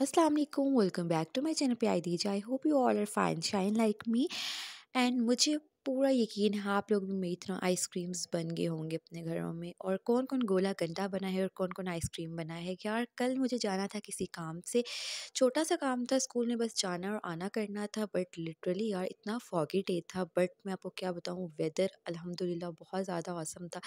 अस्सलाम वालेकुम welcome back to my channel पे आई दीजिए I hope you all are fine shine like me and मुझे पूरा यकीन है आप लोग भी मेरी तरह आइसक्रीम्स बन गए होंगे अपने घरों में। और कौन कौन गोला गंडा बना है और कौन कौन आइसक्रीम बना है? यार, कल मुझे जाना था किसी काम से। छोटा सा काम था स्कूल में, बस जाना और आना करना था बट लिटरली यार इतना फॉगी डे था। बट मैं आपको क्या बताऊँ वेदर अल्हम्दुलिल्लाह बहुत ज़्यादा औसम था।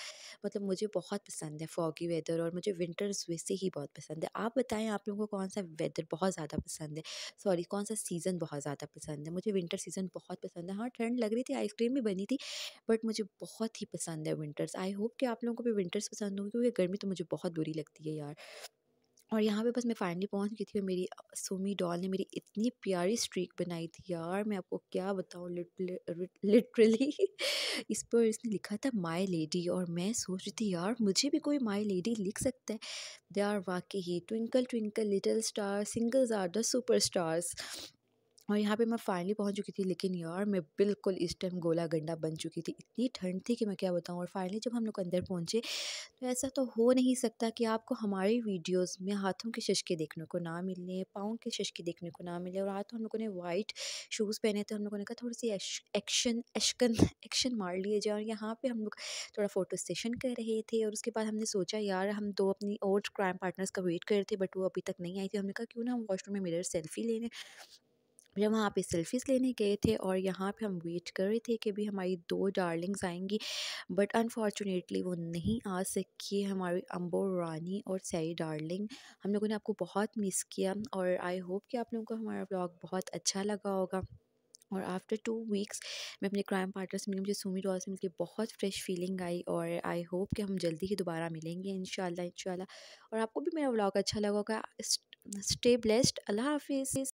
मतलब मुझे बहुत पसंद है फॉगी वेदर और मुझे विंटर्स वैसे ही बहुत पसंद है। आप बताएँ, आप लोगों को कौन सा वेदर बहुत ज़्यादा पसंद है? सॉरी कौन सा सीज़न बहुत ज़्यादा पसंद है? मुझे विंटर सीज़न बहुत पसंद है। हाँ ठंड लग रही थी, आइसक्रीम भी बनी थी, बट मुझे बहुत ही पसंद है विंटर्स। आई होप कि आप लोगों को भी विंटर्स पसंद होंगे, क्योंकि गर्मी तो मुझे बहुत बुरी लगती है यार। और यहाँ पे बस मैं फाइनली पहुँच गई थी और मेरी सुमी डॉल ने मेरी इतनी प्यारी स्ट्रीक बनाई थी यार। मैं आपको क्या बताऊँ लिटरली इस पर इसने लिखा था माई लेडी और मैं सोच रही थी, यार, मुझे भी कोई माई लेडी लिख सकता है। दे आर वाकई ही twinkle twinkle little star singles are the super stars और यहाँ पे मैं फाइनली पहुँच चुकी थी, लेकिन यार मैं बिल्कुल इस टाइम गोला गंडा बन चुकी थी। इतनी ठंड थी कि मैं क्या बताऊँ, और फाइनली जब हम लोग अंदर पहुँचे तो ऐसा तो हो नहीं सकता कि आपको हमारी वीडियोस में हाथों के शशके देखने को ना मिले पाँव के शशके देखने को ना मिले, और आज तो हम लोगों ने वाइट शूज़ पहने थे, हम लोगों ने कहा थोड़ी सी एक्शन एशकन एक्शन मार लिए जाए। और यहाँ पर हम लोग थोड़ा फ़ोटो सेशन कर रहे थे, और उसके बाद हमने सोचा, यार, हम दो अपनी और क्राइम पार्टनर्स का वेट कर रहे थे बट वो अभी तक नहीं आई थी। हमने कहा, क्यों ना हम वॉशरूम में मिरर सेल्फ़ी लेने जब वहाँ पे सेल्फ़ीज़ लेने गए थे और यहाँ पे हम वेट कर रहे थे कि भी हमारी दो डार्लिंग्स आएँगी, बट अनफॉर्चुनेटली वो नहीं आ सकी हमारी अम्बो रानी और सई डार्लिंग। हम लोगों ने आपको बहुत मिस किया और आई होप कि आप लोगों को हमारा ब्लॉग बहुत अच्छा लगा होगा। और आफ्टर टू वीक्स मैं अपने क्राइम पार्टनर से मिली, मुझे सुमी डॉल से मिलकर बहुत फ्रेश फीलिंग आई और आई होप कि हम जल्दी ही दोबारा मिलेंगे इन शाला और आपको भी मेरा ब्लॉग अच्छा लगा होगा। स्टे ब्लेस्ड, अल्लाह हाफिज़।